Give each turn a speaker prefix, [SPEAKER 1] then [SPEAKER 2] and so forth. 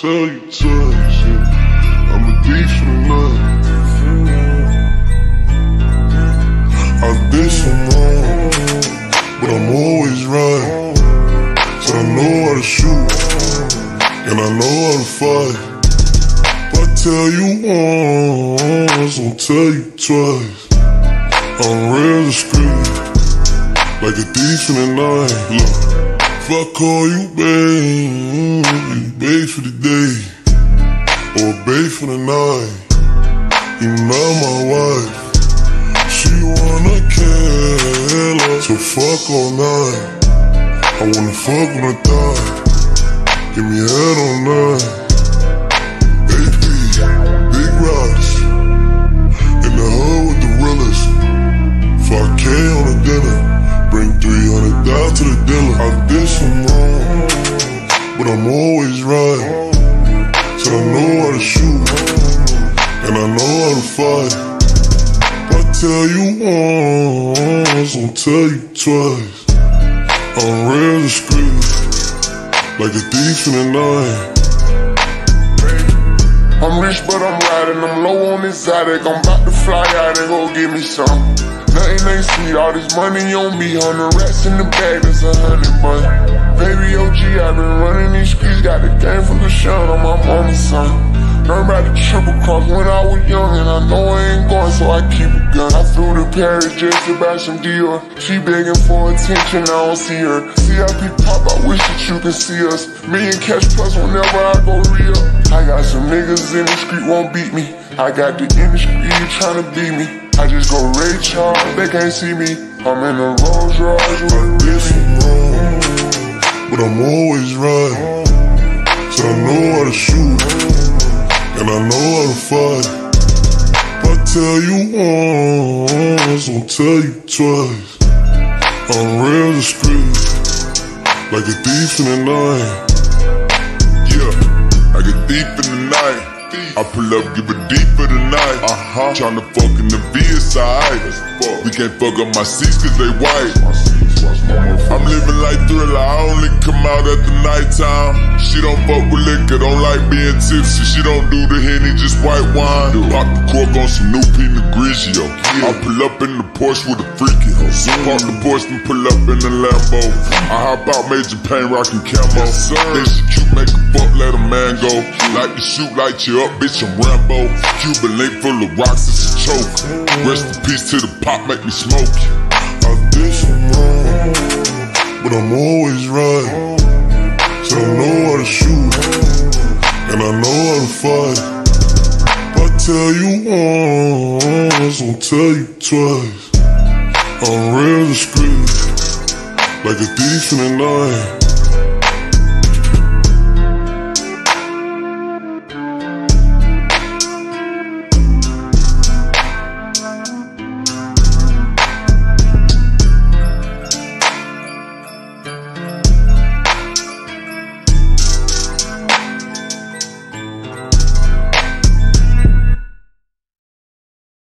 [SPEAKER 1] tell you tell it. I'm a thief for love. I to fight. If I tell you once, I'll tell you twice. I'm real discreet, like a thief in the night. Look. If I call you babe, you babe for the day, or babe for the night. You not my wife. She wanna kill so fuck all night. I wanna fuck on the thigh, give me head all night. AP, big rocks, in the hood with the realest. 5K on the dinner. Bring 300 down to the dealer. I did some wrong, but I'm always right. So I know how to shoot, and I know how to fight. If tell you once, I'll tell you twice. I'm real discreet, like a thief in the night.
[SPEAKER 2] I'm rich, but I'm riding. I'm low on this Zydeco. I'm about to fly out and go get me some. Nothing ain't sweet, all this money on me. Hundred rats in the bag, that's a hundred bucks. Baby OG, i been running these streets, got the game full of shine on my mama's son. The triple cross when I was young, and I know I ain't going, so I keep a gun. I flew to Paris just to buy some Dior. She begging for attention, I don't see her. CIP pop, I wish that you could see us. Million cash plus whenever I go real. I got some niggas in the street won't beat me. I got the industry trying to beat me. I just go Ray Charles, they can't see me. I'm in a Rolls Royce with
[SPEAKER 1] this wrong, but I'm always right. So I know how to shoot, and I know how to fight. If I tell you once, I'll tell you twice. I'm real discreet, like a thief in the night.
[SPEAKER 3] Yeah, like a thief in the night. I pull up, give it deep for the night. Uh huh. Tryna fuck in the VSI. We can't fuck up my seats cause they white. I'm living like come out at the nighttime. She don't fuck with liquor, don't like being tipsy. She don't do the henny, just white wine. Pop the cork on some new Pinot Grigio. Yeah. I pull up in the Porsche with a freaky hoe. Park the Porsche and pull up in the Lambo. I hop out, major pain, rockin' camo. Then she cute, make a fuck, let a man go. Like to shoot, light you up, bitch, I'm Rambo. Cuban link full of rocks, it's a choke. Mm. Rest in peace to the pop, make me smoke you.
[SPEAKER 1] I did some wrong, but I'm always right. I know how to shoot, and I know how to fight. If I tell you once, I'll tell you twice. I'm real discreet, like a thief in the night.